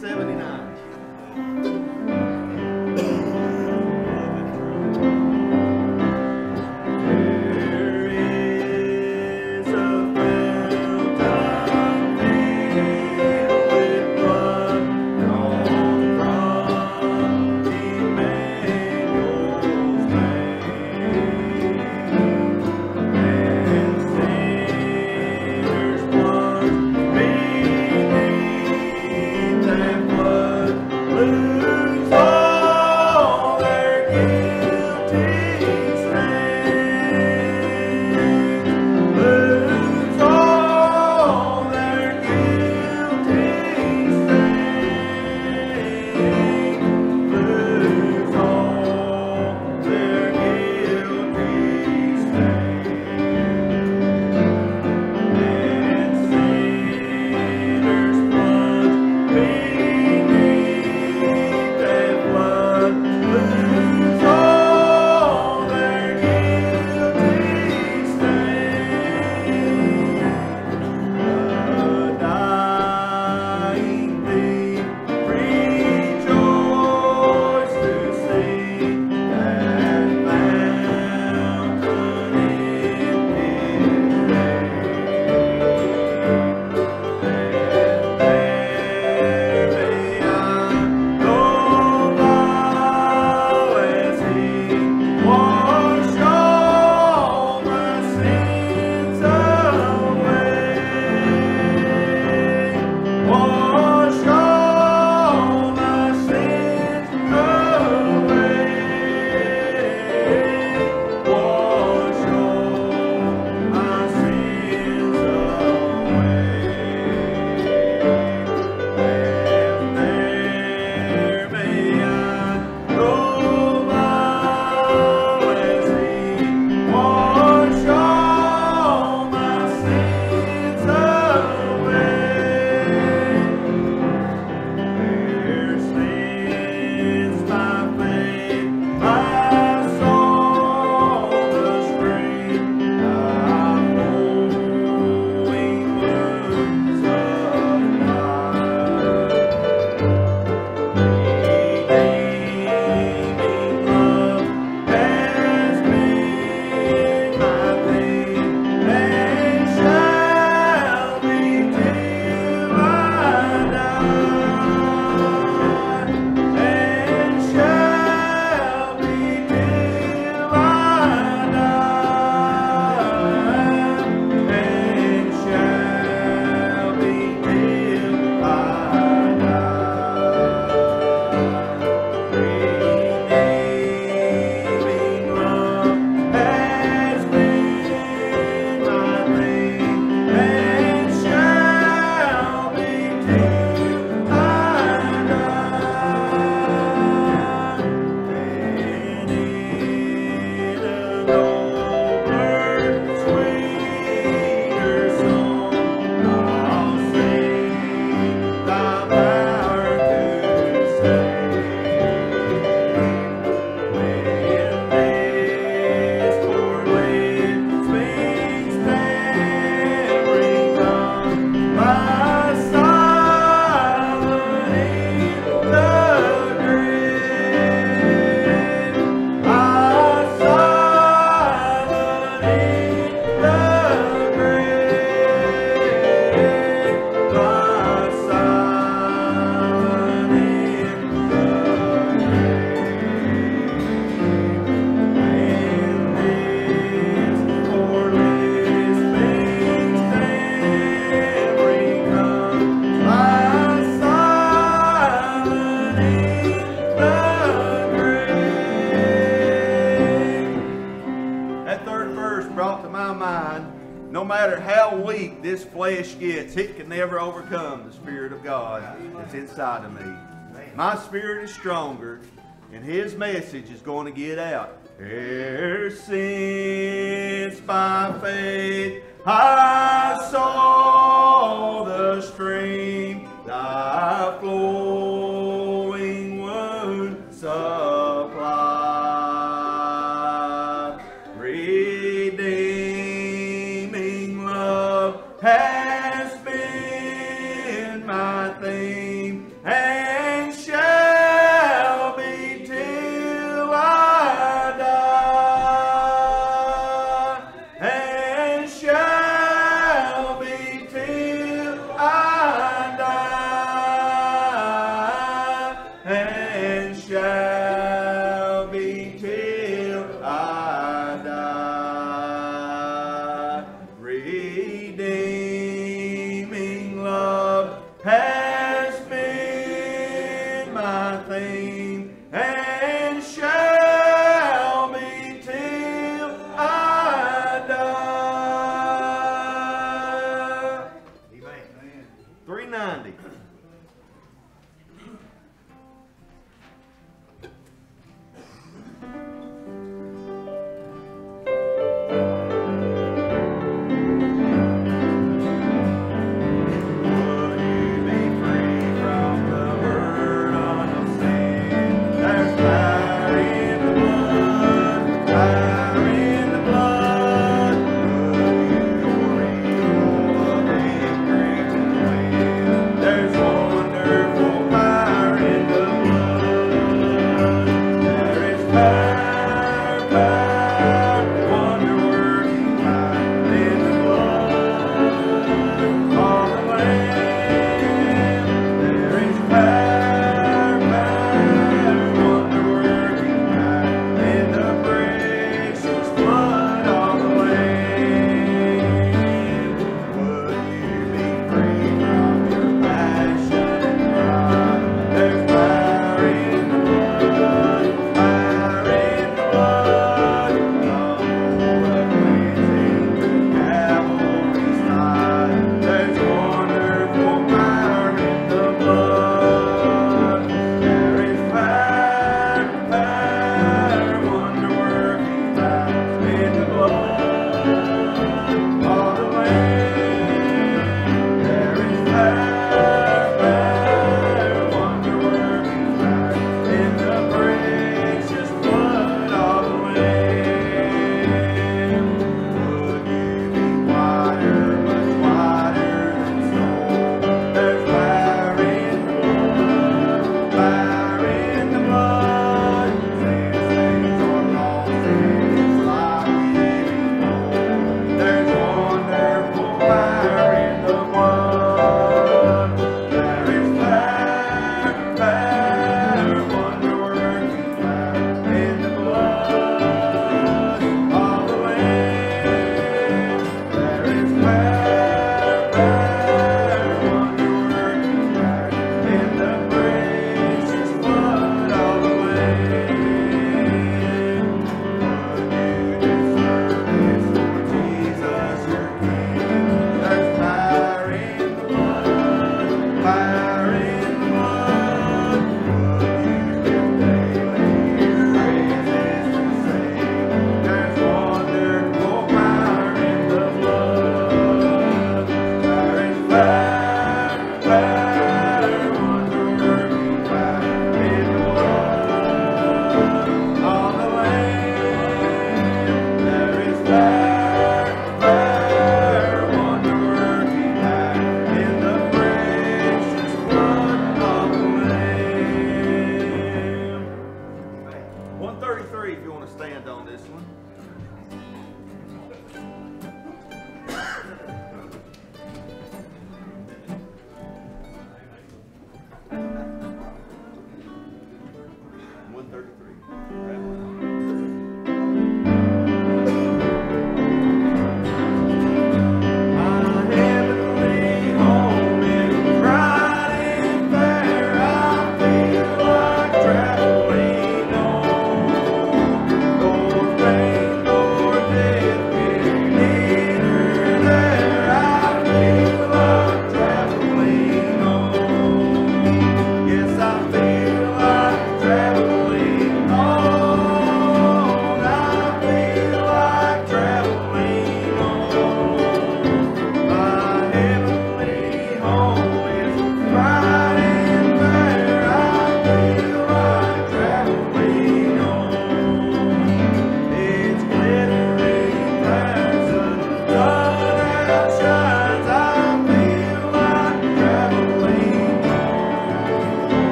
seven that's inside of me. My spirit is stronger, and his message is going to get out. Ever since by faith I saw the stream, thy flowing wound. man.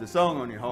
The song on your heart.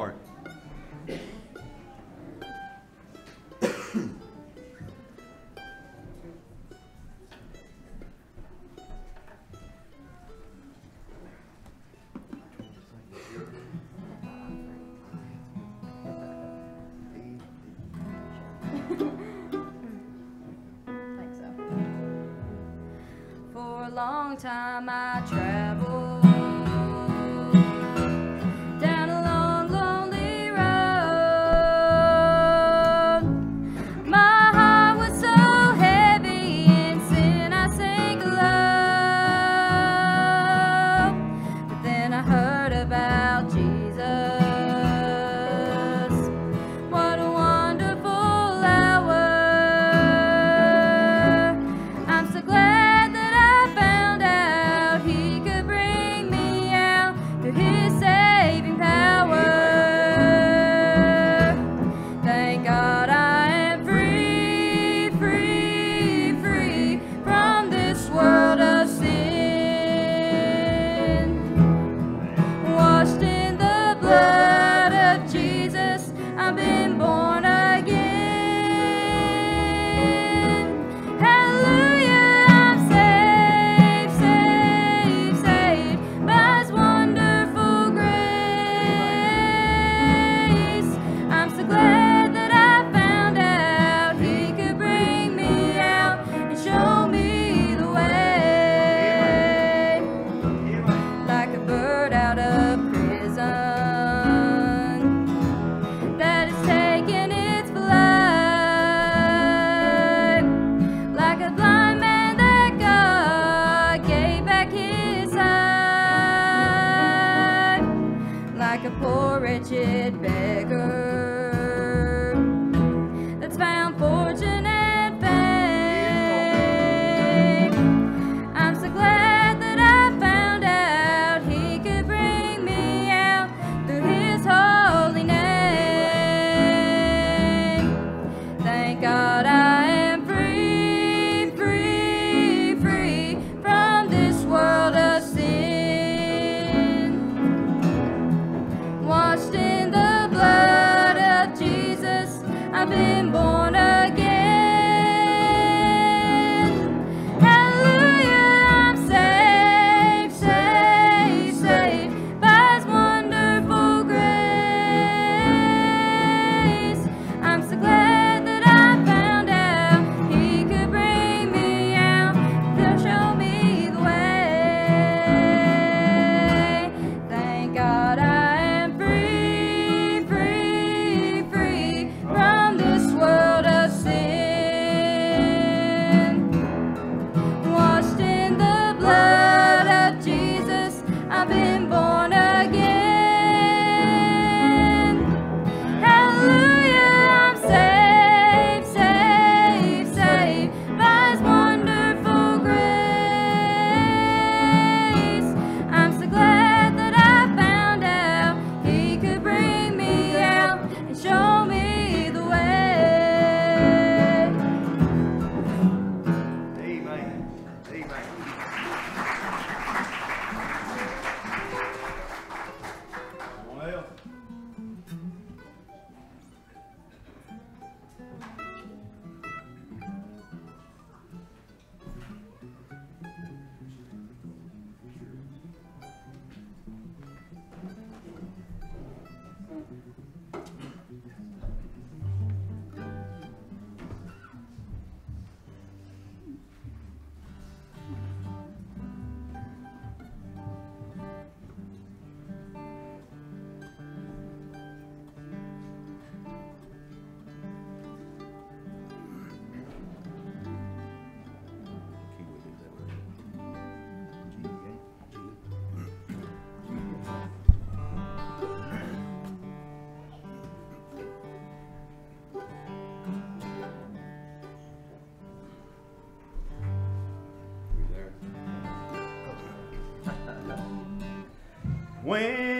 When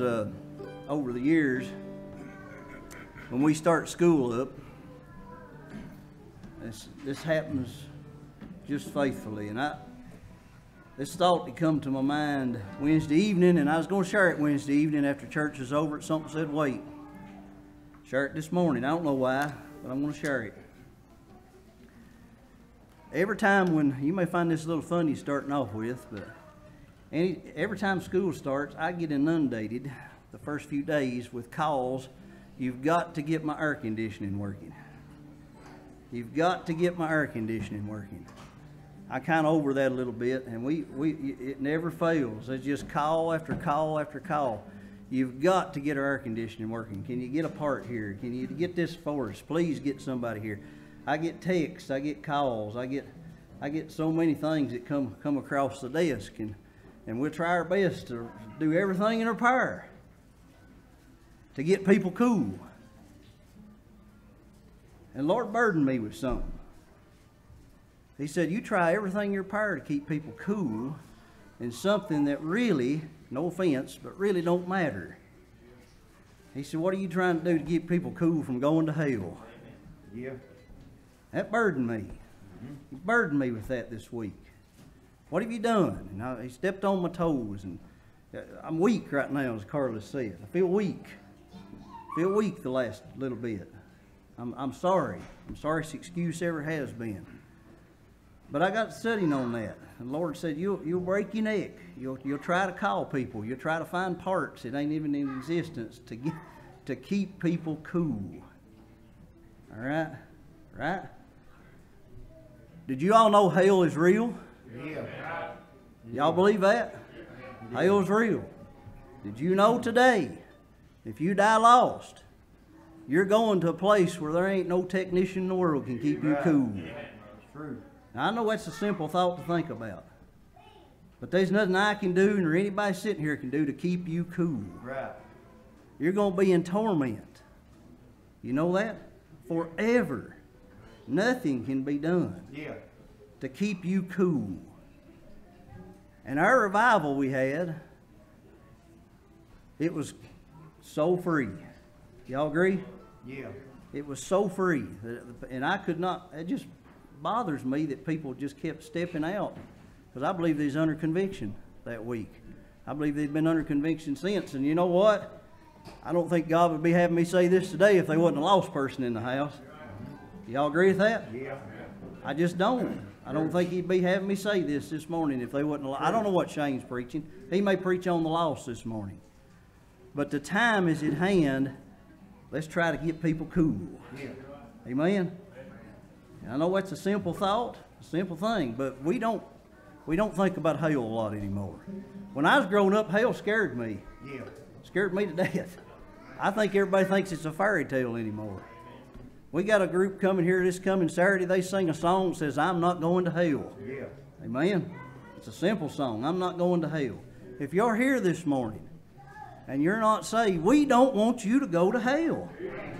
uh, over the years, when we start school up, this, this happens just faithfully. And I, this thought that come to my mind Wednesday evening, and I was going to share it Wednesday evening after church was over. Something said, "Wait." Share it this morning. I don't know why, but I'm going to share it. Every time when you may find this a little funny starting off with, but every time school starts, I get inundated the first few days with calls. You've got to get my air conditioning working. You've got to get my air conditioning working. I kind of over that a little bit, and we, we it never fails. It's just call after call after call. You've got to get our air conditioning working. Can you get a part here? Can you get this for us? Please get somebody here. I get texts, I get calls, I get I get so many things that come come across the desk, and and we'll try our best to do everything in our power to get people cool. And Lord burdened me with something. He said, You try everything in your power to keep people cool in something that really, no offense, but really don't matter. He said, What are you trying to do to keep people cool from going to hell? Yeah. That burdened me. He burdened me with that this week. What have you done? And I, he stepped on my toes, and uh, I'm weak right now, as Carlos said. I feel weak. I feel weak the last little bit. I'm, I'm sorry. I'm sorry this excuse ever has been. But I got studying on that. The Lord said, you'll, you'll break your neck. You'll, you'll try to call people. You'll try to find parts that ain't even in existence to, get, to keep people cool. All right? Right? Did you all know hell is real? Yeah. Y'all believe that? Hell is real. Did you know today, if you die lost, you're going to a place where there ain't no technician in the world can keep you cool. True. I know that's a simple thought to think about. But there's nothing I can do, nor anybody sitting here can do to keep you cool. Right. You're going to be in torment. You know that? Forever. Nothing can be done Yeah. To keep you cool. And our revival we had, it was so free. Y'all agree? Yeah. It was so free, and I could not. It just bothers me that people just kept stepping out, because I believe they's under conviction that week. I believe they've been under conviction since, and you know what? I don't think God would be having me say this today if there wasn't a lost person in the house. Y'all agree with that? Yeah. I just don't. I don't think he'd be having me say this this morning if they wasn't. I don't know what Shane's preaching. He may preach on the loss this morning, but the time is at hand. Let's try to get people cool. Yeah. Amen. And I know that's a simple thought, a simple thing, but we don't we don't think about hell a lot anymore. When I was growing up, hell scared me. Yeah. Scared me to death. I think everybody thinks it's a fairy tale anymore. We got a group coming here this coming Saturday. They sing a song that says, I'm not going to hell. Yeah. Amen. It's a simple song. I'm not going to hell. If you're here this morning and you're not saved, we don't want you to go to hell.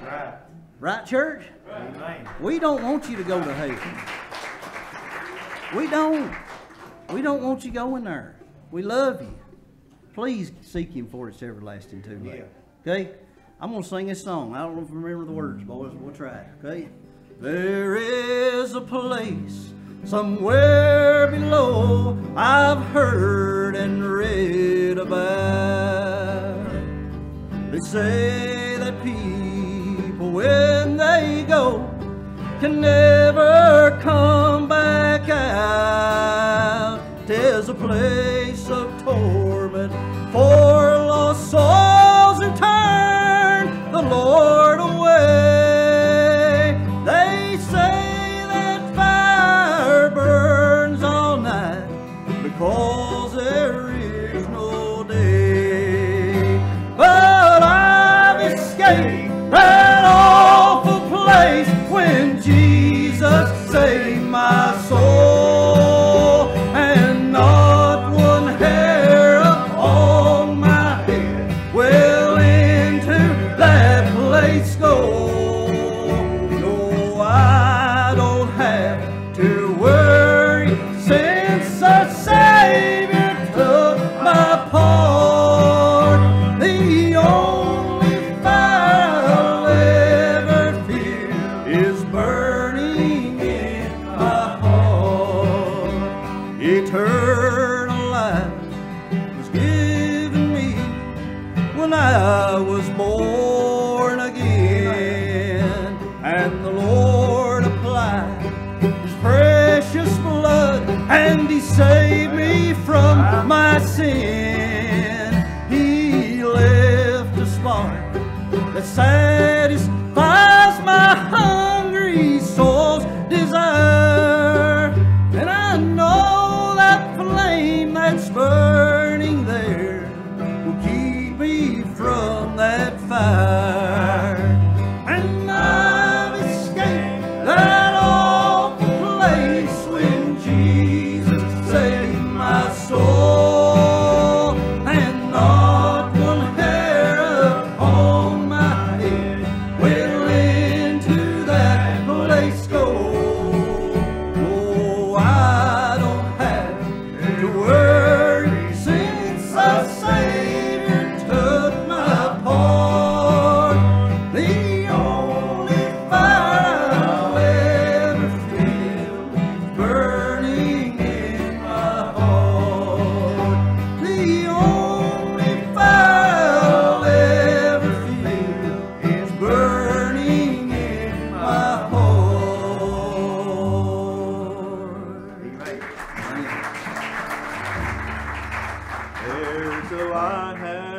Right. Right, church? Amen. We don't want you to go to hell. We don't. We don't want you going there. We love you. Please seek Him for its everlasting too late. Okay? I'm going to sing this song. I don't know if you remember the words, boys. We'll try. Okay? There is a place somewhere below I've heard and read about. They say that people, when they go, can never come back out. There's a place So I have.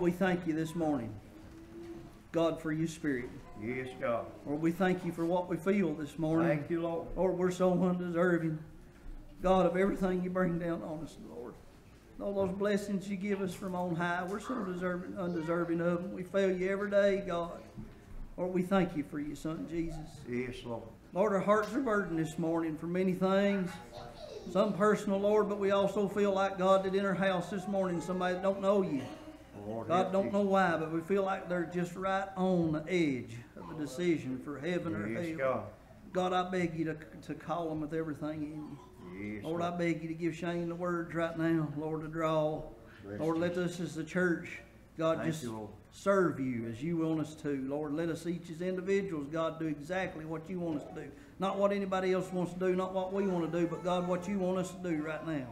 Lord, we thank you this morning. God, for your spirit. Yes, God. Lord, we thank you for what we feel this morning. Thank you, Lord. Lord, we're so undeserving, God, of everything you bring down on us, Lord. All those blessings you give us from on high, we're so deserving, undeserving of them. We fail you every day, God. Lord, we thank you for your son, Jesus. Yes, Lord. Lord, our hearts are burdened this morning for many things. Some personal, Lord, but we also feel like, God, that in our house this morning, somebody that don't know you. Lord God, don't know why, but we feel like they're just right on the edge of a decision for heaven or Yes, hell. God. God, I beg you to, to call them with everything in you. Yes, Lord, I beg you to give Shane the words right now, Lord, to draw. Bless Lord, let us as the church, God, Thank just you, serve you as you want us to. Lord, let us each as individuals, God, do exactly what you want us to do. Not what anybody else wants to do, not what we want to do, but God, what you want us to do right now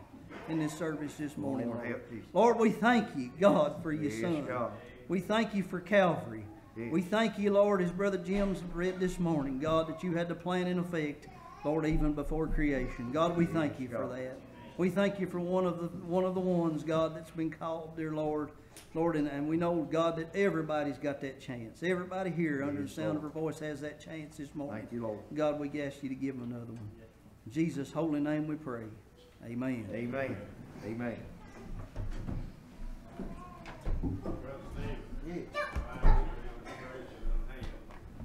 in this service this morning. Lord, Lord, help you. Lord we thank you, God, for your Yes, son. God. We thank you for Calvary. Yes. We thank you, Lord, as Brother Jim's read this morning, God, that you had the plan in effect, Lord, even before creation. God, we thank you for that. We thank you for one of the one of the ones, God, that's been called, dear Lord. Lord, and, and we know, God, that everybody's got that chance. Everybody here under the sound Lord. of her voice has that chance this morning. Thank you, Lord. God, we ask you to give them another one. In Jesus' holy name we pray. Amen. Amen. Amen.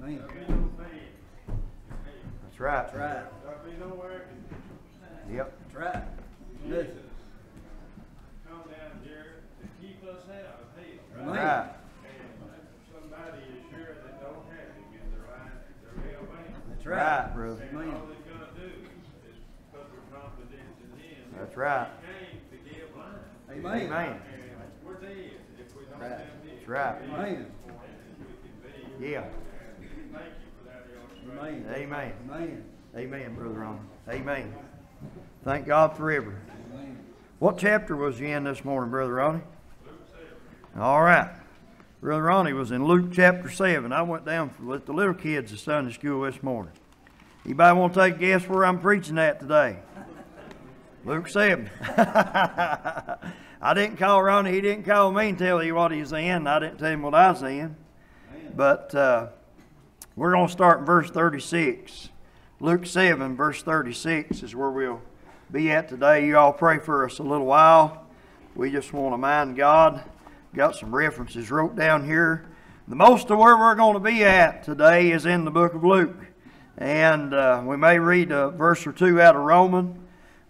Amen. That's right. That's right. Yep. That's right. Good. come down here to keep us out of hell. Right. And somebody is sure that don't have him in their right, their real man. That's Right, right. brother. Amen. all they're gonna do is put their confidence in him. That's right. He came to give life. Amen. Amen. And we're dead if we don't Right. have him. That's right. Amen. We can be. Yeah. Thank you for that illustration. Amen. Amen. Amen. Amen, Brother Ron. Amen. Thank God forever. Amen. What chapter was you in this morning, Brother Ronnie? All right. Brother Ronnie was in Luke chapter 7. I went down with the little kids to Sunday school this morning. Anybody want to take a guess where I'm preaching at today? Luke 7. I didn't call Ronnie, he didn't call me and tell you what he's in. I didn't tell him what I was in. But uh, we're going to start in verse 36. Luke 7, verse 36 is where we'll be at today. You all pray for us a little while. We just want to mind God. Got some references wrote down here. The most of where we're going to be at today is in the book of Luke. And uh, we may read a verse or two out of Romans,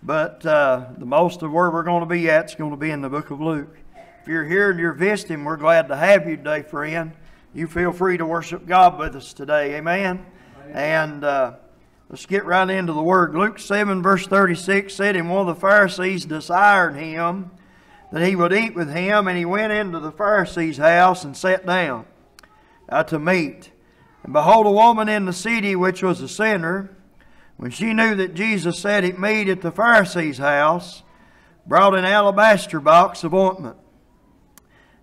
but uh, the most of where we're going to be at is going to be in the book of Luke. If you're here and you're visiting, we're glad to have you today, friend. You feel free to worship God with us today. Amen. And uh, let's get right into the word. Luke 7, verse 36 said, And one of the Pharisees desired him that he would eat with him, and he went into the Pharisee's house and sat down uh, to meat. And behold, a woman in the city which was a sinner, when she knew that Jesus sat at meat at the Pharisee's house, brought an alabaster box of ointment,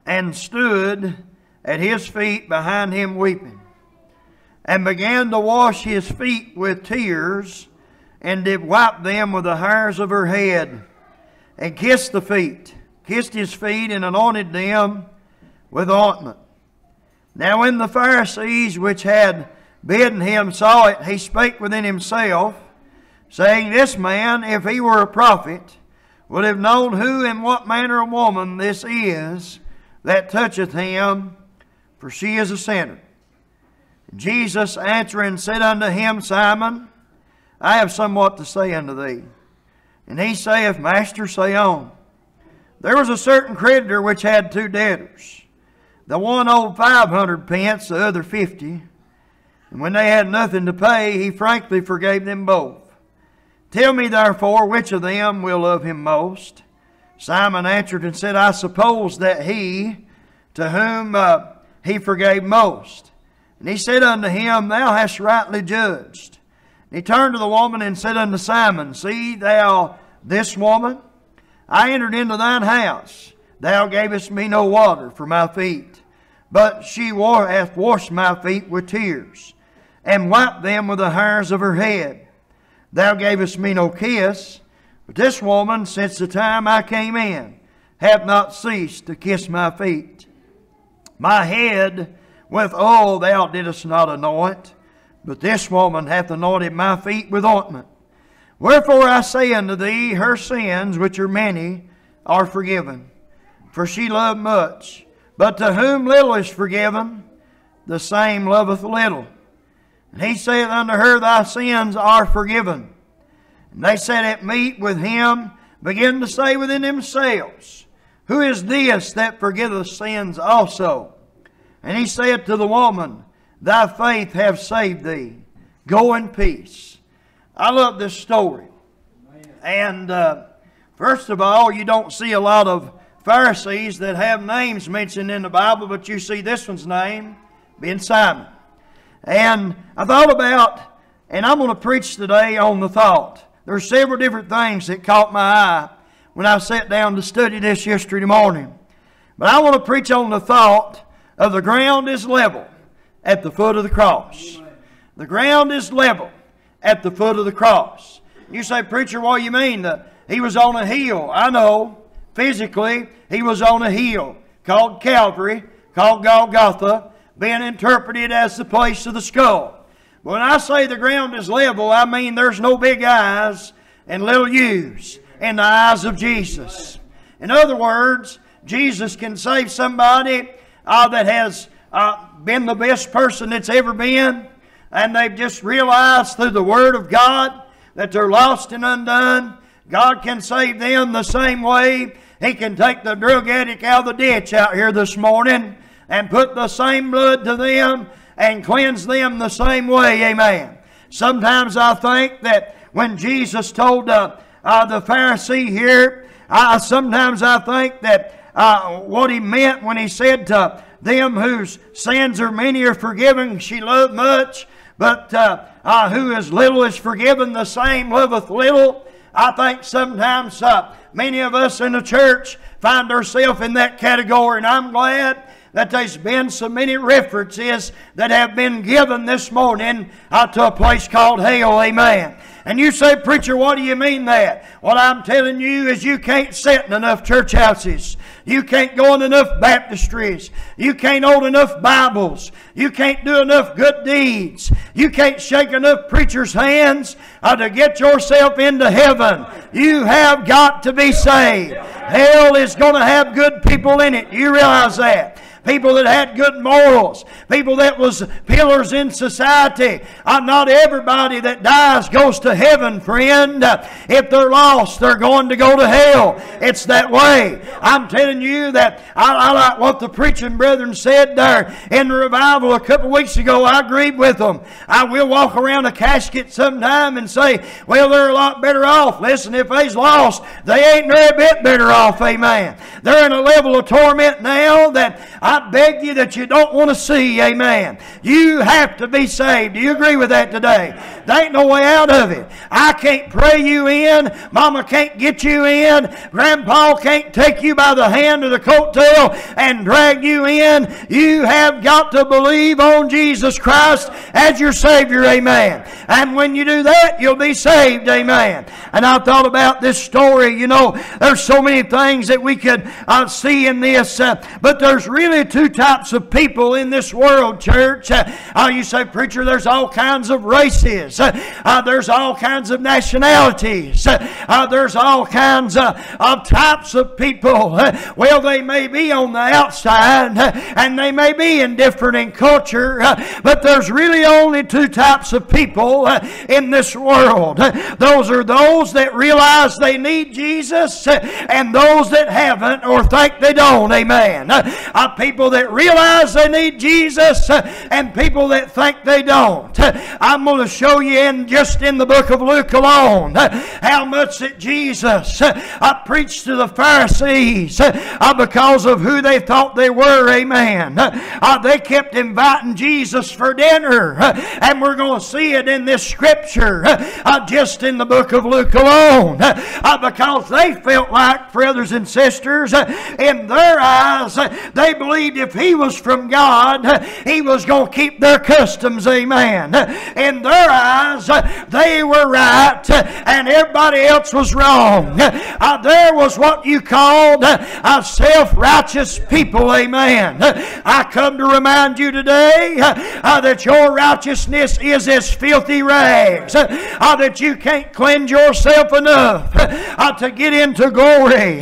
and stood at his feet behind him weeping, and began to wash his feet with tears, and did wipe them with the hairs of her head, and kissed the feet, kissed his feet, and anointed them with ointment. Now when the Pharisees which had bidden him saw it, he spake within himself, saying, This man, if he were a prophet, would have known who and what manner of woman this is that toucheth him, for she is a sinner. Jesus answering said unto him, Simon, I have somewhat to say unto thee. And he saith, Master, say on. There was a certain creditor which had two debtors. The one owed five hundred pence, the other fifty. And when they had nothing to pay, he frankly forgave them both. Tell me therefore which of them will love him most. Simon answered and said, I suppose that he to whom uh, he forgave most. And he said unto him, Thou hast rightly judged. And he turned to the woman and said unto Simon, See thou this woman? I entered into thine house. Thou gavest me no water for my feet, but she hath washed my feet with tears, and wiped them with the hairs of her head. Thou gavest me no kiss, but this woman, since the time I came in, hath not ceased to kiss my feet. My head with oil thou didst not anoint, but this woman hath anointed my feet with ointment. Wherefore I say unto thee, her sins, which are many, are forgiven. For she loved much. But to whom little is forgiven, the same loveth little. And he saith unto her, Thy sins are forgiven. And they sat at meat with him, began to say within themselves, Who is this that forgiveth sins also? And he said to the woman, Thy faith hath saved thee. Go in peace. I love this story. And uh, first of all, you don't see a lot of Pharisees that have names mentioned in the Bible, but you see this one's name being Simon. And I thought about, and I'm going to preach today on the thought. There are several different things that caught my eye when I sat down to study this yesterday morning. But I want to preach on the thought of the ground is level at the foot of the cross. The ground is level at the foot of the cross. You say, Preacher, what do you mean? He was on a hill. I know. Physically, he was on a hill called Calvary, called Golgotha, being interpreted as the place of the skull. When I say the ground is level, I mean there's no big eyes and little U's in the eyes of Jesus. In other words, Jesus can save somebody uh, that has uh, been the best person that's ever been, and they've just realized through the Word of God that they're lost and undone. God can save them the same way He can take the drug addict out of the ditch out here this morning and put the same blood to them and cleanse them the same way. Amen. Sometimes I think that when Jesus told uh, uh, the Pharisee here, I, sometimes I think that uh, what he meant when he said to them whose sins are many are forgiven, she loved much, but uh, uh, who is little is forgiven, the same loveth little. I think sometimes uh, many of us in the church find ourselves in that category, and I'm glad that there's been so many references that have been given this morning out to a place called hell. Amen. And you say, Preacher, what do you mean that? What I'm telling you is you can't sit in enough church houses. You can't go in enough baptistries. You can't hold enough Bibles. You can't do enough good deeds. You can't shake enough preachers' hands uh, to get yourself into heaven. You have got to be saved. Hell is going to have good people in it. You realize that people that had good morals, people that was pillars in society. Uh, not everybody that dies goes to heaven, friend. If they're lost, they're going to go to hell. It's that way. I'm telling you that I, I like what the preaching brethren said there in the revival a couple weeks ago. I agreed with them. I will walk around a casket sometime and say, well, they're a lot better off. Listen, if they's lost, they ain't very bit better off. Amen. They're in a level of torment now that I beg you that you don't want to see. Amen. You have to be saved. Do you agree with that today? There ain't no way out of it. I can't pray you in. Mama can't get you in. Grandpa can't take you by the hand or the coattail and drag you in. You have got to believe on Jesus Christ as your Savior. Amen. And when you do that, you'll be saved. Amen. And I thought about this story. You know, there's so many things that we could uh, see in this, uh, but there's really two types of people in this world, church. Uh, you say, preacher, there's all kinds of races. Uh, there's all kinds of nationalities. Uh, there's all kinds uh, of types of people. Uh, well, they may be on the outside uh, and they may be indifferent in culture, uh, but there's really only two types of people uh, in this world. Uh, Those are those that realize they need Jesus uh, and those that haven't or think they don't. Amen. Uh, uh, people that realize they need Jesus uh, and people that think they don't. Uh, I'm going to show you in just in the book of Luke alone how much that Jesus uh, preached to the Pharisees uh, uh, because of who they thought they were. Amen. Uh, uh, they kept inviting Jesus for dinner, uh, and we're going to see it in this scripture just in the book of Luke alone because they felt like, brothers and sisters, in their eyes, they believed if he was from God, he was going to keep their customs. Amen. In their eyes, uh, they were right uh, and everybody else was wrong. Uh, there was what you called uh, self righteous people. Amen. Uh, I come to remind you today uh, uh, that your righteousness is as filthy rags, that you can't cleanse yourself enough to get into glory.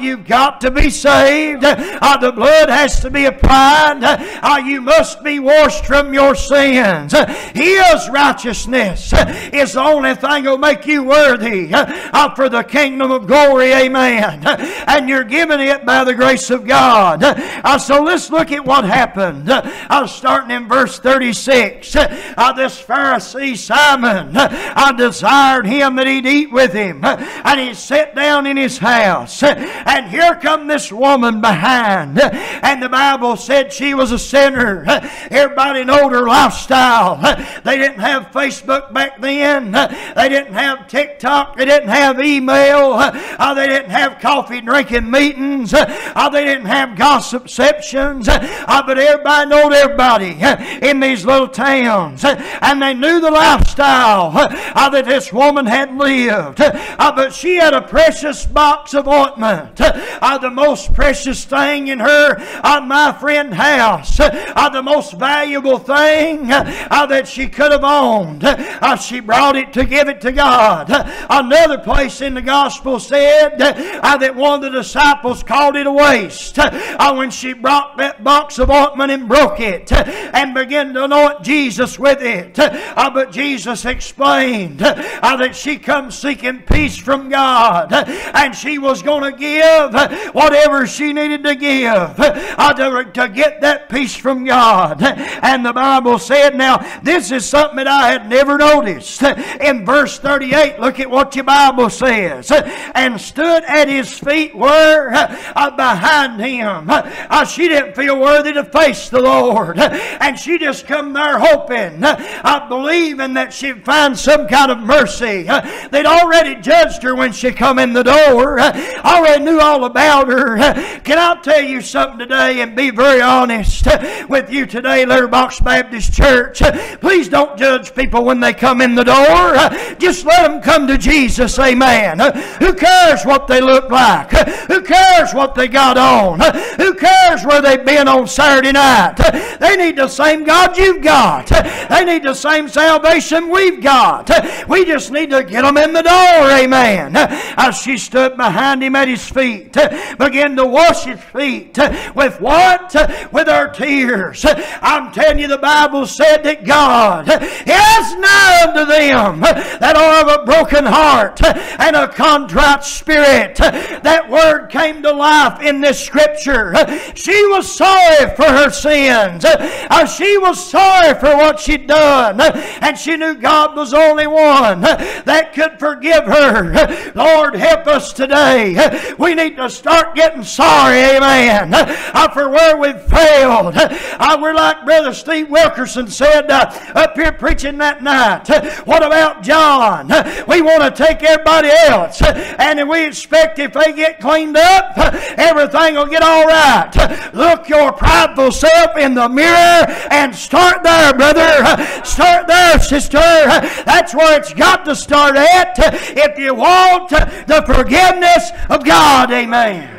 You've got to be saved. The blood has to be applied. You must be washed from your sins. Uh, His righteousness is the only thing that will make you worthy uh, for the kingdom of glory. Amen. And you're given it by the grace of God. Uh, so let's look at what happened. Uh, starting in verse 36. Uh, this Pharisee Simon I desired him that he'd eat with him. And he sat down in his house. And here come this woman behind. And the Bible said she was a sinner. Everybody knowed her lifestyle. They didn't have Facebook back then. Uh, They didn't have TikTok. They didn't have email. Uh, uh, They didn't have coffee drinking meetings. Uh, uh, they didn't have gossip sections. Uh, but everybody knowed everybody in these little towns. And they knew the lifestyle that this woman had lived. But she had a precious box of ointment. The most precious thing in her, my friend, house. The most valuable thing that she could have owned. Uh, She brought it to give it to God. Another place in the gospel said uh, that one of the disciples called it a waste uh, when she brought that box of ointment and broke it uh, and began to anoint Jesus with it. Uh, But Jesus explained uh, that she come seeking peace from God and she was going to give whatever she needed to give to, to get that peace from God. And the Bible said, now this is something that I had never noticed. In verse 38, look at what your Bible says. And stood at his feet were uh, behind him. Uh, she didn't feel worthy to face the Lord. And she just come there hoping, uh, believing that she'd find some kind of mercy. They'd already judged her when she come in the door. Already knew all about her. Can I tell you something today and be very honest with you today, Letterbox Baptist Church? Please don't judge people when they come in the door. Just let them come to Jesus. Amen. Who cares what they look like? Who cares what they got on? Who cares where they've been on Saturday night? They need the same God you've got. They need the same salvation we've got. We just need to get them in the door. Amen. As she stood behind him at his feet, began to wash his feet with what? With her tears. I'm telling you, the Bible said that God uh, is nigh unto them that are of a broken heart and a contrite spirit. That word came to life in this scripture. She was sorry for her sins. Uh, She was sorry for what she'd done. And she knew God was the only one that could forgive her. Lord, help us today. We need to start getting sorry, amen, uh, for where we've failed. Uh, We're like Brother Steve Wilkerson said up here preaching that night. What about John? We want to take everybody else, and we expect if they get cleaned up, everything will get all right. Look your prideful self in the mirror and start there, brother. Start there, sister. That's where it's got to start at if you want the forgiveness of God. Amen.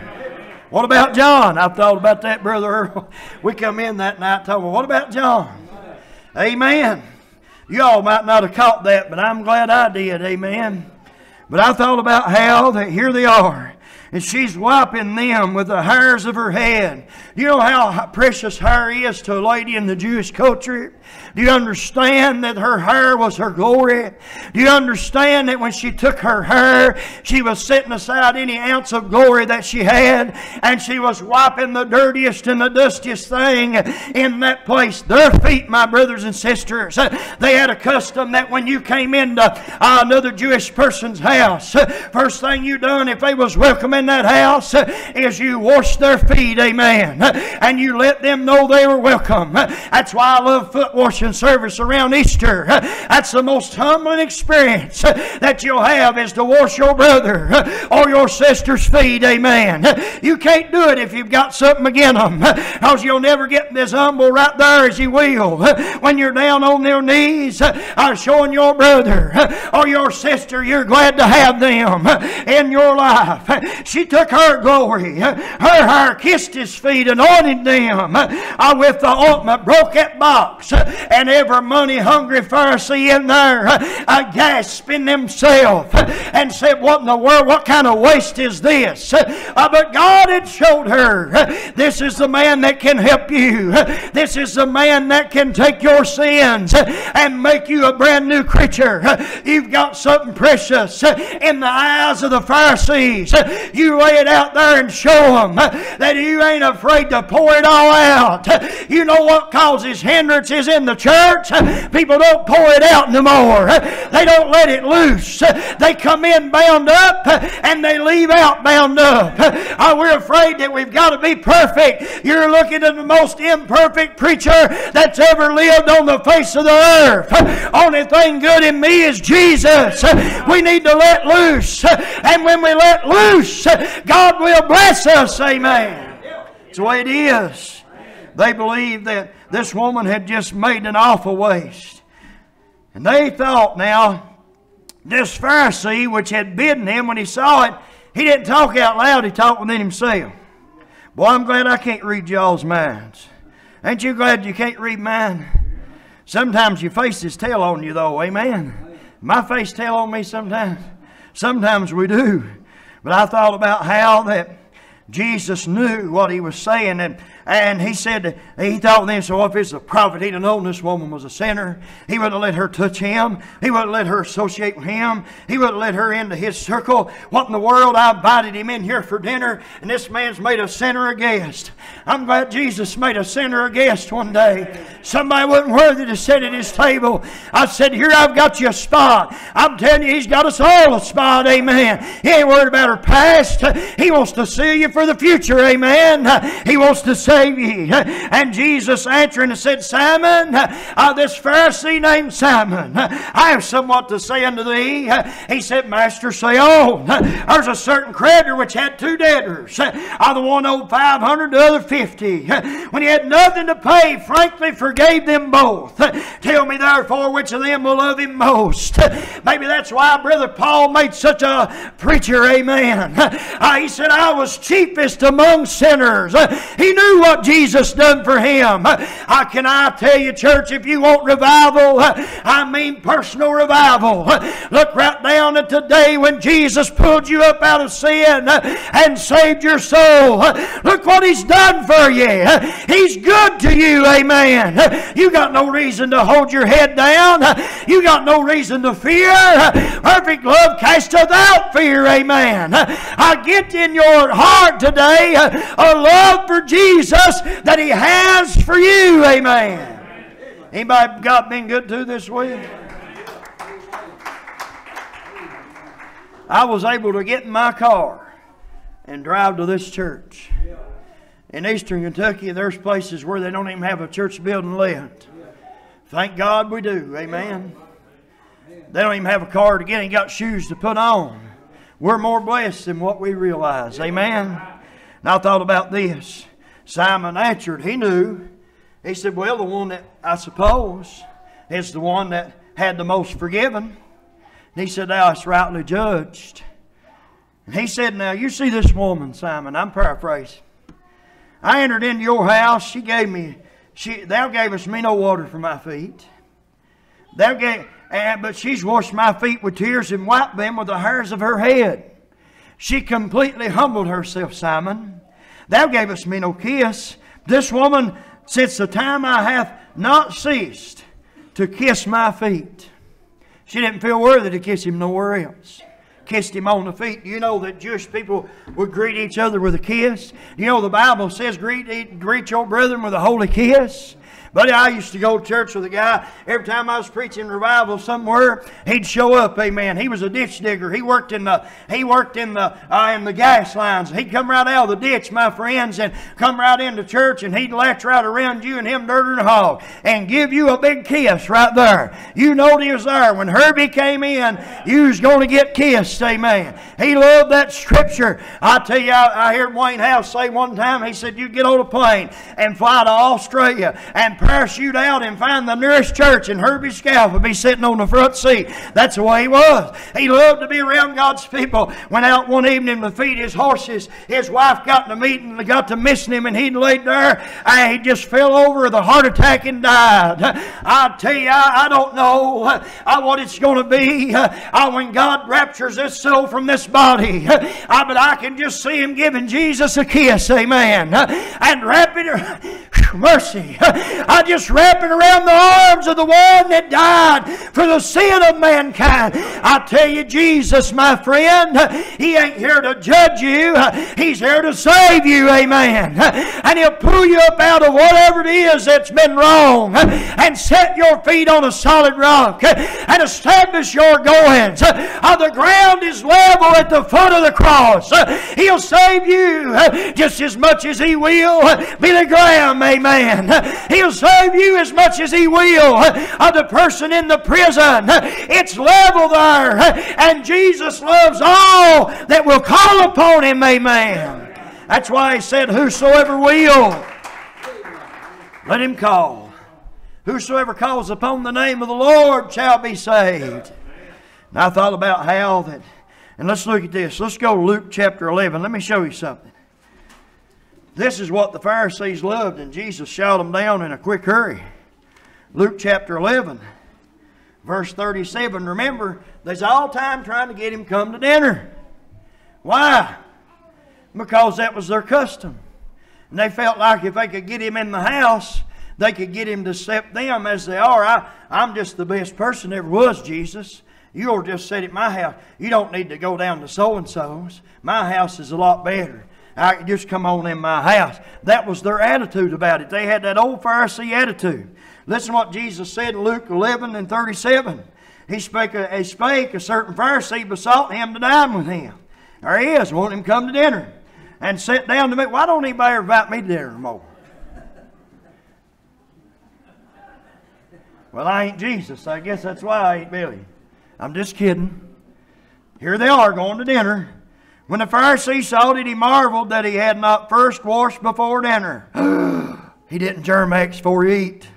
What about John? I thought about that, Brother Earl. We come in that night him, what about John? Amen. You all might not have caught that, but I'm glad I did. Amen. But I thought about how that here they are. And she's wiping them with the hairs of her head. You know how precious hair is to a lady in the Jewish culture? Do you understand that her hair was her glory? Do you understand that when she took her hair, she was setting aside any ounce of glory that she had, and she was wiping the dirtiest and the dustiest thing in that place? Their feet, my brothers and sisters, they had a custom that when you came into uh, another Jewish person's house, first thing you done if they was welcome in that house is you washed their feet, amen, and you let them know they were welcome. That's why I love foot washing service around Easter. That's the most humbling experience that you'll have is to wash your brother or your sister's feet. Amen. You can't do it if you've got something against them because you'll never get as humble right there as you will when you're down on their knees uh, showing your brother or your sister you're glad to have them in your life. She took her glory, her hair, kissed his feet, anointed them uh, with the ointment, broke that box, and every money hungry Pharisee in there uh, gasped in themselves and said, What in the world? What kind of waste is this? Uh, but God had showed her uh, this is the man that can help you. Uh, this is the man that can take your sins uh, and make you a brand new creature. You've got something precious in the eyes of the Pharisees. You lay it out there and show them that you ain't afraid to pour it all out. You know what causes hindrances in the church? People don't pour it out no more. They don't let it loose. They come in bound up and they leave out bound up. Oh, we're afraid that we've got to be perfect. You're looking at the most imperfect preacher that's ever lived on the face of the earth. Only thing good in me is Jesus. We need to let loose. And when we let loose, God will bless us. Amen. It's the way it is. They believed that this woman had just made an awful waste. And they thought now, this Pharisee, which had bidden him when he saw it, he didn't talk out loud, he talked within himself. Boy, I'm glad I can't read y'all's minds. Ain't you glad you can't read mine? Sometimes your face is tell on you, though, amen. My face tell on me sometimes. Sometimes we do. But I thought about how that Jesus knew what he was saying, and and he said, he thought then, so if it's a prophet, he'd have known this woman was a sinner. He wouldn't have let her touch him. He wouldn't have let her associate with him. He wouldn't have let her into his circle. What in the world? I invited him in here for dinner, and this man's made a sinner a guest. I'm glad Jesus made a sinner a guest one day. Somebody wasn't worthy to sit at his table. I said, Here I've got you a spot. I'm telling you, he's got us all a spot, amen. He ain't worried about her past. He wants to see you for the future, amen. He wants to see save ye. And Jesus answering and said, Simon, uh, this Pharisee named Simon, I have somewhat to say unto thee. He said, Master, say on. There's a certain creditor which had two debtors. Uh, the one owed 500, the other 50. When he had nothing to pay, frankly forgave them both. Tell me therefore which of them will love him most. Maybe that's why Brother Paul made such a preacher, amen. Uh, he said, I was chiefest among sinners. He knew what Jesus done for him. How can I tell you, church, if you want revival, I mean personal revival. Look right down at today when Jesus pulled you up out of sin and saved your soul. Look what he's done for you. He's good to you, amen. You got no reason to hold your head down. You got no reason to fear. Perfect love casteth out fear, amen. I get in your heart today a love for Jesus Jesus that He has for you. Amen. Anybody got been good to this week? I was able to get in my car and drive to this church. In eastern Kentucky, there's places where they don't even have a church building left. Thank God we do. Amen. They don't even have a car to get and got shoes to put on. We're more blessed than what we realize. Amen. And I thought about this. Simon answered, he knew. He said, Well, the one that I suppose is the one that had the most forgiven. And he said, Thou hast rightly judged. And he said, Now you see this woman, Simon. I'm paraphrasing. I entered into your house. She gave me, she, thou gavest me no water for my feet. Thou gave, but she's washed my feet with tears and wiped them with the hairs of her head. She completely humbled herself, Simon. Thou gavest me no kiss. This woman, since the time I hath not ceased to kiss my feet. She didn't feel worthy to kiss him nowhere else. Kissed him on the feet. You know that Jewish people would greet each other with a kiss. You know the Bible says greet, greet your brethren with a holy kiss. Buddy, I used to go to church with a guy. Every time I was preaching revival somewhere, he'd show up. Amen. He was a ditch digger. He worked in the he worked in the uh, in the gas lines. He'd come right out of the ditch, my friends, and come right into church, and he'd latch right around you and him dirt and hog, and give you a big kiss right there. You know he was there when Herbie came in. You was going to get kissed. Amen. He loved that scripture. I tell you, I, I heard Wayne House say one time. He said, "You get on a plane and fly to Australia and." Parachute out and find the nearest church, and Herbie Scalf would be sitting on the front seat. That's the way he was. He loved to be around God's people. Went out one evening to feed his horses. His wife got to meeting, and got to missing him, and he laid there. And he just fell over with a heart attack and died. I tell you, I, I don't know uh, what it's going to be uh, when God raptures this soul from this body. Uh, but I can just see him giving Jesus a kiss, amen, and wrapping mercy. I just wrapping around the arms of the one that died for the sin of mankind. I tell you, Jesus, my friend, He ain't here to judge you. He's here to save you, amen. And He'll pull you up out of whatever it is that's been wrong and set your feet on a solid rock and establish your goings. Uh, the ground is level at the foot of the cross. He'll save you just as much as He will Billy Graham, amen. He'll save you as much as He will of the person in the prison. It's level there. And Jesus loves all that will call upon Him. Amen. That's why He said, Whosoever will, let him call. Whosoever calls upon the name of the Lord shall be saved. And I thought about how that, and let's look at this. Let's go to Luke chapter 11. Let me show you something. This is what the Pharisees loved, and Jesus shot them down in a quick hurry. Luke chapter 11, verse 37. Remember, there's all time trying to get him come to dinner. Why? Because that was their custom. And they felt like if they could get him in the house, they could get him to accept them as they are. I, I'm just the best person there was, Jesus. You'll just sit at my house. You don't need to go down to so and so's. My house is a lot better. I just come on in my house. That was their attitude about it. They had that old Pharisee attitude. Listen to what Jesus said in Luke 11 and 37. He spake, a, he spake, a certain Pharisee besought him to dine with him. There he is, wanting him to come to dinner. And sit down to me. Why don't anybody invite me to dinner more? Well, I ain't Jesus. I guess that's why I ain't Billy. I'm just kidding. Here they are going to dinner. When the Pharisee saw it, he marveled that he had not first washed before dinner. he didn't Germ-X before he eat.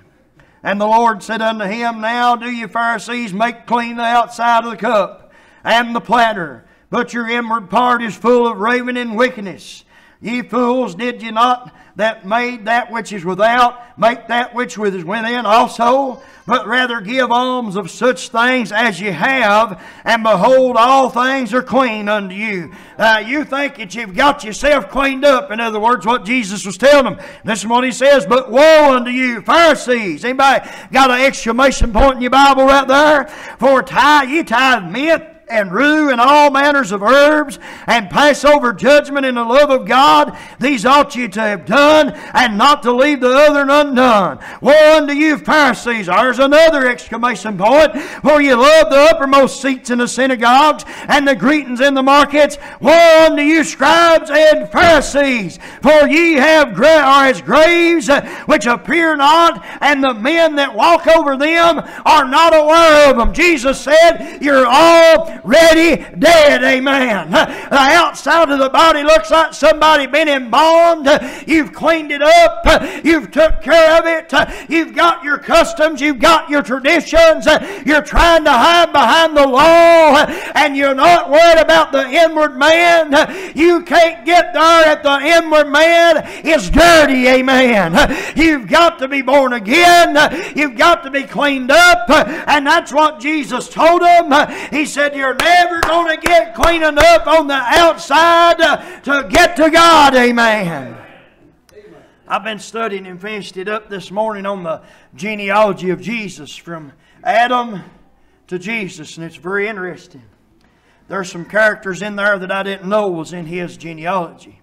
And the Lord said unto him, Now do you Pharisees make clean the outside of the cup and the platter, but your inward part is full of raven and wickedness. Ye fools, did ye not that made that which is without make that which is within also? But rather give alms of such things as ye have, and behold, all things are clean unto you. Uh, you think that you've got yourself cleaned up. In other words, what Jesus was telling them. This is what he says, but woe unto you, Pharisees. Anybody got an exclamation point in your Bible right there? For tithe, ye tithe mint and rue and all manners of herbs and pass over judgment in the love of God. These ought you to have done and not to leave the other undone. Woe unto you, Pharisees. There's another exclamation point. For you love the uppermost seats in the synagogues and the greetings in the markets. Woe unto you, scribes and Pharisees. For ye have gra- are as graves which appear not, and the men that walk over them are not aware of them. Jesus said, You're all ready dead. Amen. The outside of the body looks like somebody been embalmed. You've cleaned it up. You've took care of it. You've got your customs. You've got your traditions. You're trying to hide behind the law and you're not worried about the inward man. You can't get there if the inward man is dirty. Amen. You've got to be born again. You've got to be cleaned up. And that's what Jesus told them. He said, You're never going to get clean enough on the outside uh, to get to God. Amen. I've been studying and finished it up this morning on the genealogy of Jesus from Adam to Jesus, and it's very interesting. There's some characters in there that I didn't know was in his genealogy.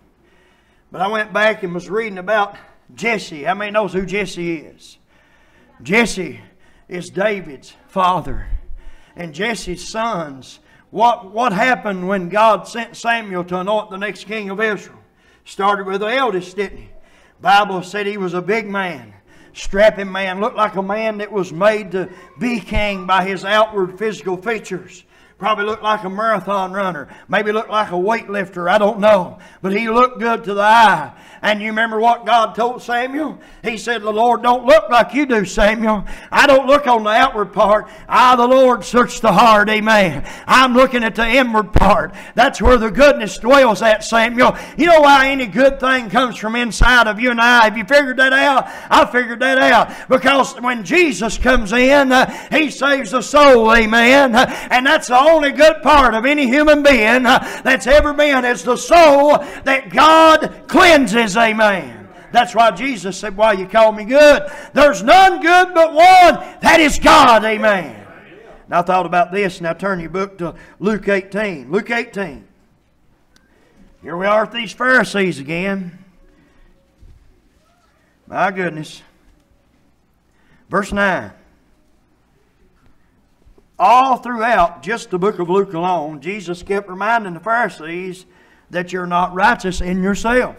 But I went back and was reading about Jesse. How many knows who Jesse is? Jesse is David's father. And Jesse's sons. What, what happened when God sent Samuel to anoint the next king of Israel? Started with the eldest, didn't he? Bible said he was a big man, strapping man, looked like a man that was made to be king by his outward physical features. Probably looked like a marathon runner, maybe looked like a weightlifter, I don't know. But he looked good to the eye. And you remember what God told Samuel? He said, The Lord don't look like you do, Samuel. I don't look on the outward part. I, the Lord, search the heart. Amen. I'm looking at the inward part. That's where the goodness dwells at, Samuel. You know why any good thing comes from inside of you and I? Have you figured that out? I figured that out. Because when Jesus comes in, uh, He saves the soul. Amen. Uh, and that's the only good part of any human being uh, that's ever been is the soul that God cleanses. Amen. That's why Jesus said, Why you call me good? There's none good but one. That is God. Amen. Now I thought about this. Now turn your book to Luke 18. Luke 18. Here we are with these Pharisees again. My goodness. Verse 9. All throughout just the book of Luke alone, Jesus kept reminding the Pharisees that you're not righteous in yourself.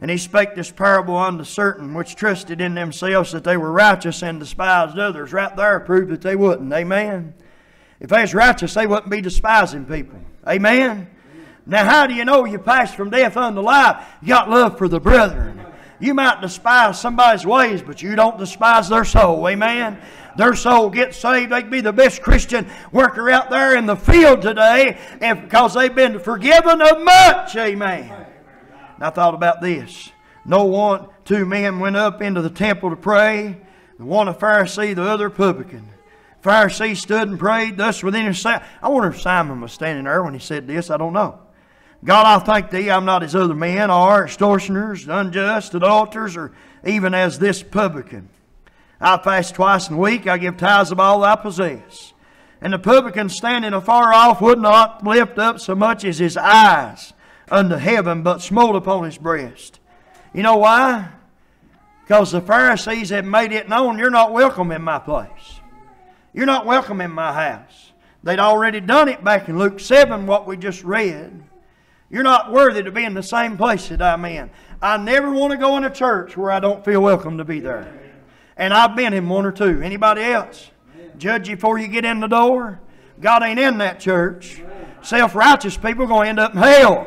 And he spake this parable unto certain which trusted in themselves that they were righteous and despised others. Right there proved that they wouldn't. Amen. If they was righteous, they wouldn't be despising people. Amen. Now, how do you know you passed from death unto life? You got love for the brethren. You might despise somebody's ways, but you don't despise their soul. Amen. Their soul gets saved. They would be the best Christian worker out there in the field today because they've been forgiven of much. Amen. And I thought about this. No one, two men went up into the temple to pray. The one a Pharisee, the other a publican. Pharisee stood and prayed thus within himself. I wonder if Simon was standing there when he said this. I don't know. God, I thank thee I'm not as other men are, extortioners, unjust, adulterers, or even as this publican. I fast twice in a week. I give tithes of all I possess. And the publican standing afar off would not lift up so much as his eyes unto heaven, but smote upon his breast. You know why? Because the Pharisees had made it known you're not welcome in my place. You're not welcome in my house. They'd already done it back in Luke 7, what we just read. You're not worthy to be in the same place that I'm in. I never want to go in a church where I don't feel welcome to be there. And I've been in one or two. Anybody else? Judge you before you get in the door. God ain't in that church. Self-righteous people are going to end up in hell.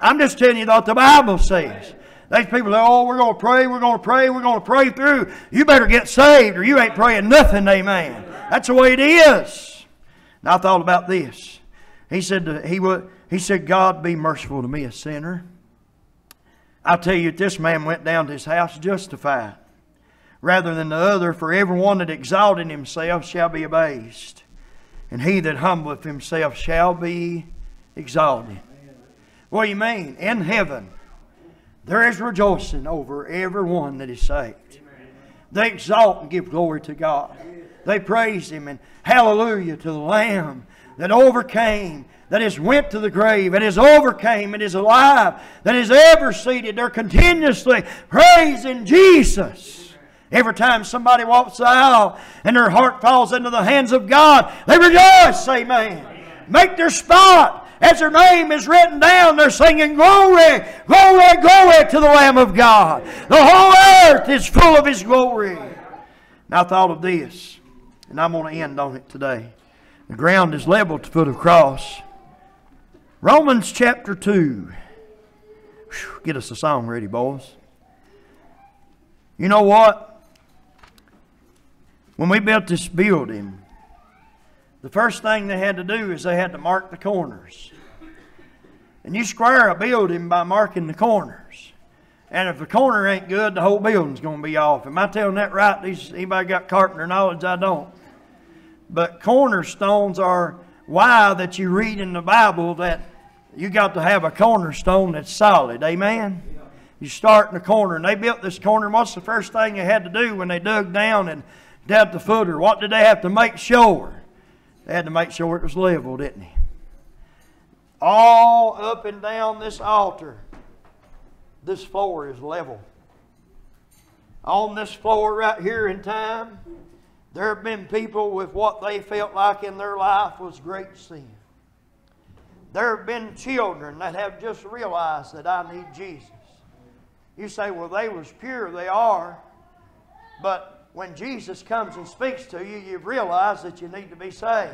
I'm just telling you what the Bible says. These people say, oh, we're going to pray, we're going to pray, we're going to pray through. You better get saved or you ain't praying nothing, amen. That's the way it is. And I thought about this. He said, he, would, he said, God be merciful to me, a sinner. I tell you, this man went down to his house justified rather than the other, for everyone that exalted himself shall be abased, and he that humbleth himself shall be exalted. What do you mean? In heaven, there is rejoicing over everyone that is saved. They exalt and give glory to God. They praise Him and hallelujah to the Lamb that overcame, that has went to the grave, that has overcame, and is alive, that is ever seated. They're continuously praising Jesus. Every time somebody walks the aisle and their heart falls into the hands of God, they rejoice, amen. Make their spot as their name is written down, they're singing, Glory, glory, glory to the Lamb of God. The whole earth is full of His glory. Now I thought of this, and I'm going to end on it today. The ground is level the foot of cross. Romans chapter 2. Whew, get us a song ready, boys. You know what? When we built this building, the first thing they had to do is they had to mark the corners. And you square a building by marking the corners. And if the corner ain't good, the whole building's going to be off. Am I telling that right? These, anybody got carpenter knowledge? I don't. But cornerstones are why that you read in the Bible that you got to have a cornerstone that's solid. Amen? You start in the corner. And they built this corner. And what's the first thing they had to do when they dug down and dug the footer? What did they have to make sure? They had to make sure it was level, didn't they? All up and down this altar, this floor is level. On this floor right here in time, there have been people with what they felt like in their life was great sin. There have been children that have just realized that I need Jesus. You say, well, they was pure. They are. But when Jesus comes and speaks to you, you've realized that you need to be saved.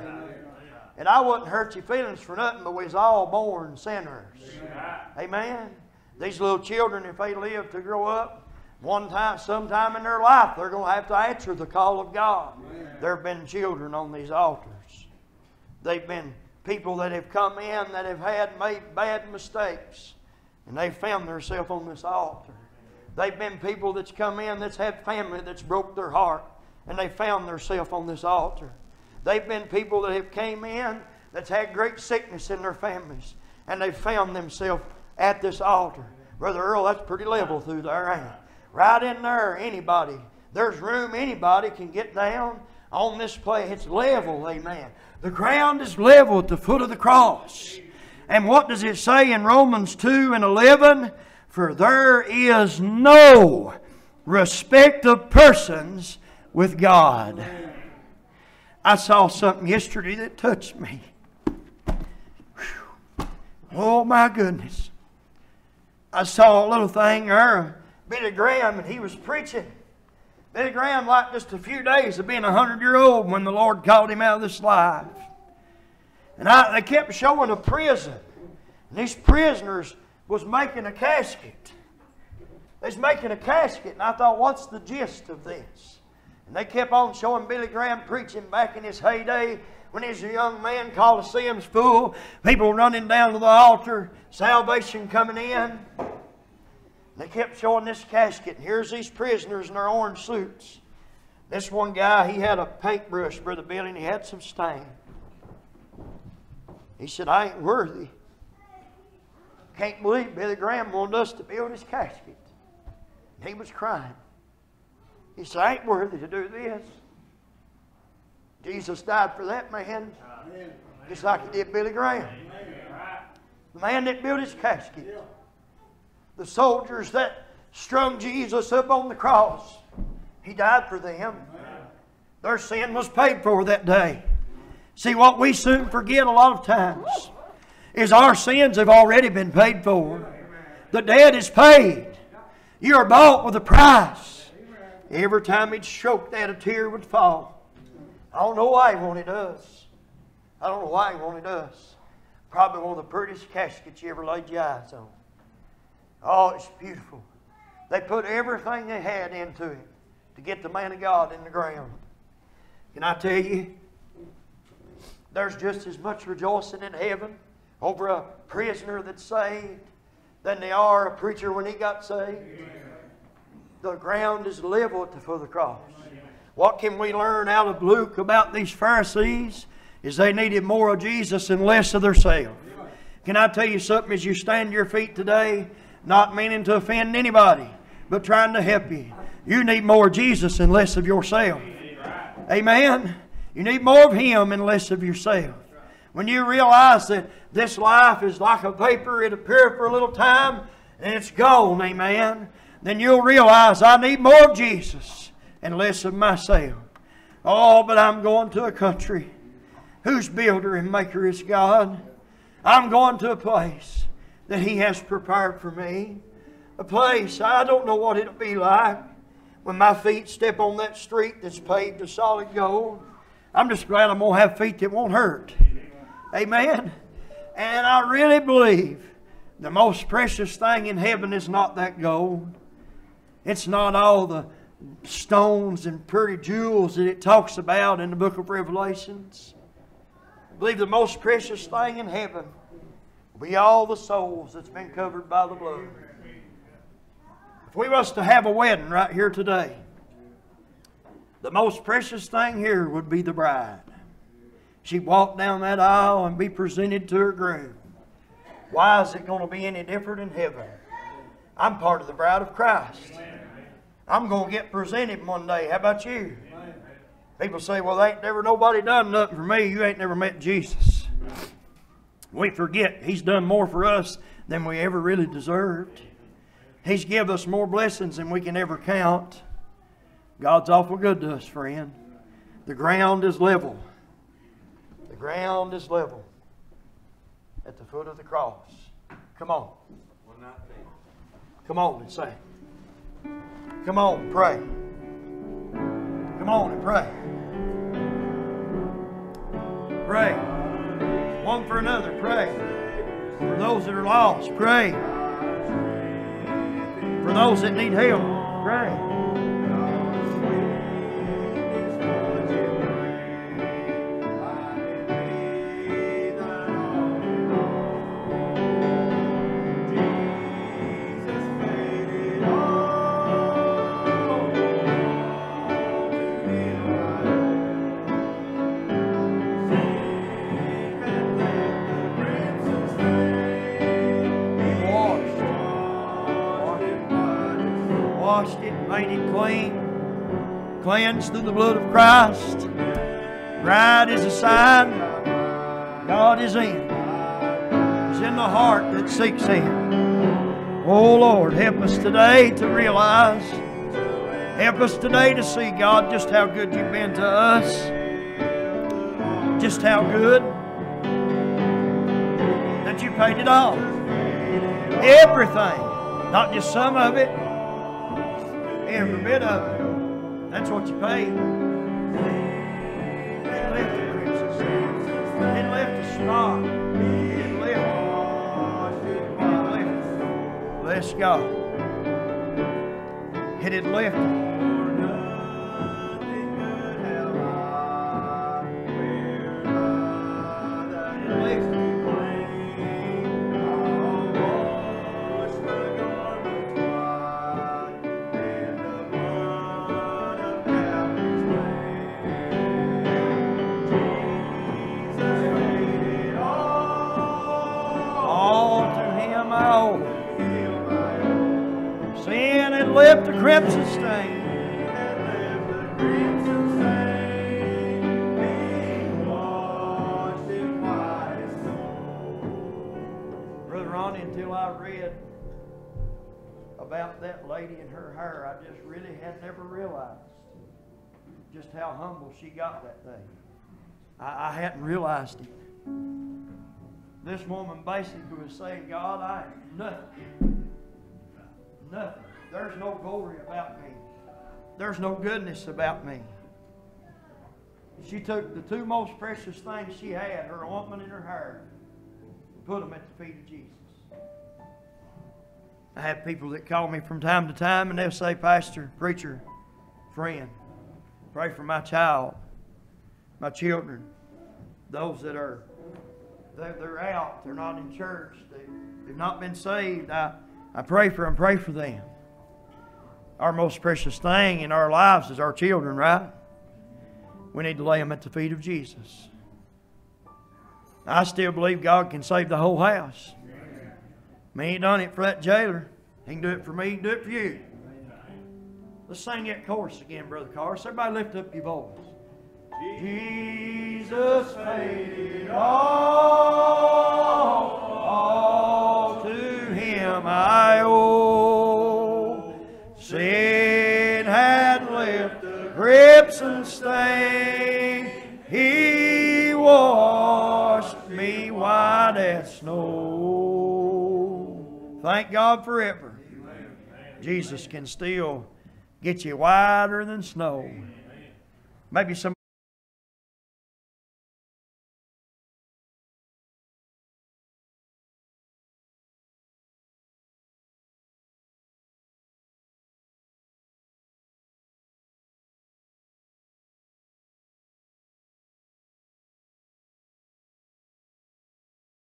And I wouldn't hurt your feelings for nothing, but we was all born sinners. Amen. These little children, if they live to grow up, one time, sometime in their life, they're going to have to answer the call of God. There have been children on these altars. They've been people that have come in that have had made bad mistakes, and they've found themselves on this altar. They've been people that's come in that's had family that's broke their heart, and they found themselves on this altar. They've been people that have came in that's had great sickness in their families, and they've found themselves at this altar. Brother Earl, that's pretty level through there, ain't it? Right in there, anybody. There's room, anybody can get down on this place. It's level, amen. The ground is level at the foot of the cross. And what does it say in Romans 2 and 11? For there is no respect of persons with God. I saw something yesterday that touched me. Whew. Oh my goodness. I saw a little thing there, Billy Graham, and he was preaching. Billy Graham, like just a few days of being a hundred year old when the Lord called him out of this life. And I, they kept showing a prison. And these prisoners was making a casket. They was making a casket, and I thought, what's the gist of this? And they kept on showing Billy Graham preaching back in his heyday when he was a young man, Coliseum's full, people running down to the altar, salvation coming in. And They kept showing this casket, and here's these prisoners in their orange suits. This one guy, he had a paintbrush, Brother Billy, and he had some stain. He said, I ain't worthy. Can't believe Billy Graham wanted us to build his casket. He was crying. He said, I ain't worthy to do this. Jesus died for that man, just like he did Billy Graham. The man that built his casket. The soldiers that strung Jesus up on the cross. He died for them. Their sin was paid for that day. See, what we soon forget a lot of times is our sins have already been paid for. The debt is paid. You are bought with a price. Every time he'd that, a tear would fall. I don't know why he wanted us. I don't know why he wanted us. Probably one of the prettiest caskets you ever laid your eyes on. Oh, it's beautiful. They put everything they had into it to get the man of God in the ground. Can I tell you, there's just as much rejoicing in heaven over a prisoner that's saved than they are a preacher when he got saved. The ground is level for the cross. What can we learn out of Luke about these Pharisees? Is they needed more of Jesus and less of themselves. Can I tell you something as you stand your feet today? Not meaning to offend anybody, but trying to help you. You need more Jesus and less of yourself. Amen. You need more of Him and less of yourself. When you realize that this life is like a vapor, it appears for a little time and it's gone, amen, then you'll realize I need more of Jesus and less of myself. Oh, but I'm going to a country whose builder and maker is God. I'm going to a place that He has prepared for me. A place I don't know what it'll be like when my feet step on that street that's paved of solid gold. I'm just glad I'm going to have feet that won't hurt. Amen. And I really believe the most precious thing in heaven is not that gold. It's not all the stones and pretty jewels that it talks about in the book of Revelations. I believe the most precious thing in heaven will be all the souls that's been covered by the blood. If we was to have a wedding right here today, the most precious thing here would be the bride. She'd walk down that aisle and be presented to her groom. Why is it going to be any different in heaven? I'm part of the bride of Christ. I'm going to get presented one day. How about you? People say, well, ain't never nobody done nothing for me. You ain't never met Jesus. We forget He's done more for us than we ever really deserved. He's given us more blessings than we can ever count. God's awful good to us, friend. The ground is level. Ground is level at the foot of the cross. Come on. Come on and say. Come on, pray. Come on and pray. Pray. One for another, pray. For those that are lost, pray. For those that need help, pray. It clean. Cleansed through the blood of Christ. Bride is a sign. God is in. It's in the heart that seeks Him. Oh Lord, help us today to realize. Help us today to see, God, just how good you've been to us. Just how good that you paid it all. Everything. Not just some of it. Every bit of it. That's what you paid. It left a crimson. It left scar. It left. It left. Bless God. It had left. That lady and her hair, I just really had never realized just how humble she got that day. I, I hadn't realized it. This woman basically was saying, God, I am nothing. Nothing. There's no glory about me. There's no goodness about me. She took the two most precious things she had, her ointment and her hair, and put them at the feet of Jesus. I have people that call me from time to time and they'll say, Pastor, preacher, friend, pray for my child, my children, those that are they're, they're out, they're not in church, they, they've not been saved. I, I pray for them, pray for them. Our most precious thing in our lives is our children, right? We need to lay them at the feet of Jesus. I still believe God can save the whole house. I ain't done it for that jailer. He can do it for me, He can do it for you. Let's sing that chorus again, Brother Carson. Everybody lift up your voice. Jesus paid it all, all to Him I owe. Sin had left a crimson stain, He washed me white as snow. Thank God forever. Jesus can still get you whiter than snow. Maybe some